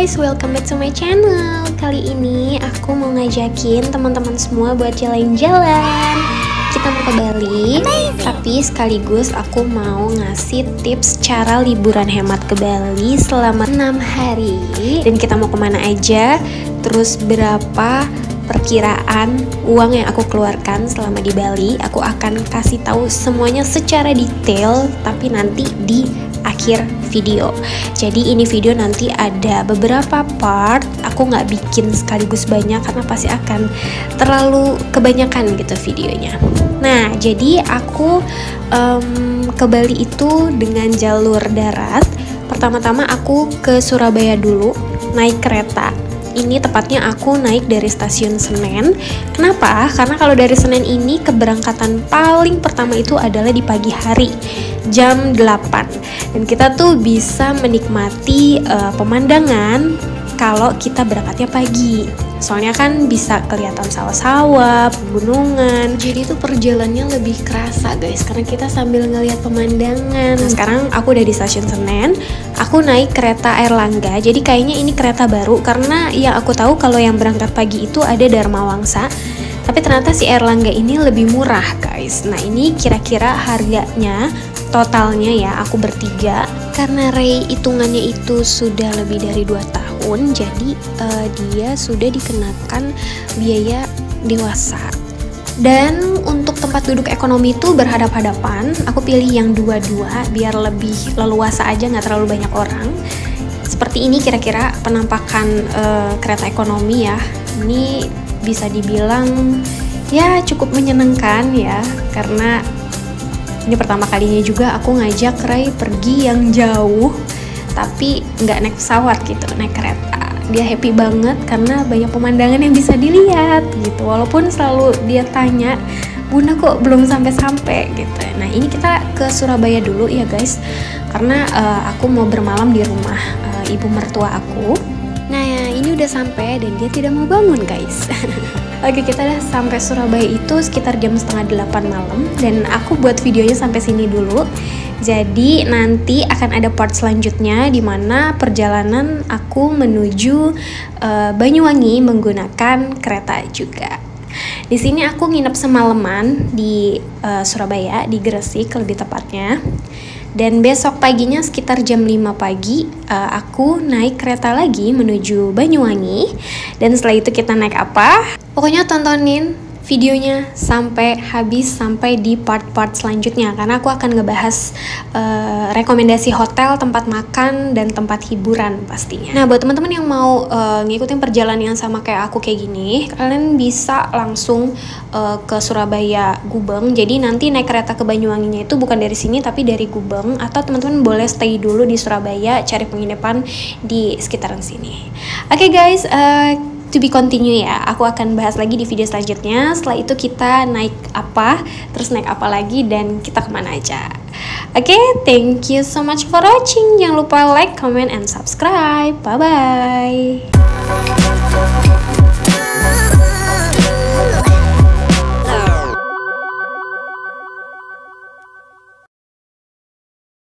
welcome back to my channel. Kali ini aku mau ngajakin teman-teman semua buat jalan-jalan. Kita mau ke Bali Tapi sekaligus aku mau ngasih tips cara liburan hemat ke Bali selama 6 hari. Dan kita mau ke mana aja Terus berapa perkiraan uang yang aku keluarkan selama di Bali Aku akan kasih tahu semuanya secara detail Tapi nanti di akhir video. Jadi ini video nanti ada beberapa part aku nggak bikin sekaligus banyak karena pasti akan terlalu kebanyakan gitu videonya. Nah jadi aku um, ke Bali itu dengan jalur darat. Pertama-tama aku ke Surabaya dulu naik kereta ini tepatnya aku naik dari stasiun Senen. Kenapa? Karena kalau dari Senen ini keberangkatan paling pertama itu adalah di pagi hari jam 8 dan kita tuh bisa menikmati uh, pemandangan kalau kita berangkatnya pagi. Soalnya kan bisa kelihatan sawah-sawah, pegunungan. Jadi itu perjalanannya lebih kerasa guys. Karena kita sambil ngelihat pemandangan. Nah, sekarang aku udah di stasiun Senen. Aku naik kereta Air Langga. Jadi kayaknya ini kereta baru. Karena yang aku tahu kalau yang berangkat pagi itu ada Dharma Wangsa tapi ternyata si Air Langga ini lebih murah guys. Nah ini kira-kira harganya totalnya ya aku bertiga. Karena Ray hitungannya itu sudah lebih dari 2 tahun jadi uh, dia sudah dikenakan biaya dewasa. Dan untuk tempat duduk ekonomi itu berhadap-hadapan aku pilih yang dua-dua biar lebih leluasa aja nggak terlalu banyak orang. Seperti ini kira-kira penampakan uh, kereta ekonomi ya. Ini bisa dibilang ya cukup menyenangkan ya karena ini pertama kalinya juga aku ngajak Ray pergi yang jauh tapi nggak naik pesawat gitu naik kereta. Dia happy banget karena banyak pemandangan yang bisa dilihat gitu. Walaupun selalu dia tanya bunda kok belum sampai-sampai? gitu. Nah ini kita ke Surabaya dulu ya guys. Karena uh, aku mau bermalam di rumah uh, ibu mertua aku. Nah ini udah sampai dan dia tidak mau bangun guys. Oke kita udah sampai Surabaya itu sekitar jam setengah delapan malam. Dan aku buat videonya sampai sini dulu. Jadi nanti akan ada part selanjutnya di mana perjalanan aku menuju uh, Banyuwangi menggunakan kereta juga. Di sini aku nginep semalaman di uh, Surabaya di Gresik lebih tepatnya. Dan besok paginya sekitar jam 5 pagi uh, aku naik kereta lagi menuju Banyuwangi. Dan setelah itu kita naik apa? Pokoknya tontonin videonya sampai habis sampai di part-part selanjutnya karena aku akan ngebahas uh, rekomendasi hotel, tempat makan dan tempat hiburan pastinya. Nah, buat teman-teman yang mau uh, ngikutin perjalanan yang sama kayak aku kayak gini, kalian bisa langsung uh, ke Surabaya Gubeng. Jadi nanti naik kereta ke Banyuwanginya itu bukan dari sini tapi dari Gubeng atau teman-teman boleh stay dulu di Surabaya cari penginapan di sekitaran sini. Oke okay, guys, uh, to be continue ya. Aku akan bahas lagi di video selanjutnya. Setelah itu kita naik apa, terus naik apa lagi, dan kita ke mana aja. Oke, okay, thank you so much for watching. Jangan lupa like, comment, and subscribe. Bye-bye.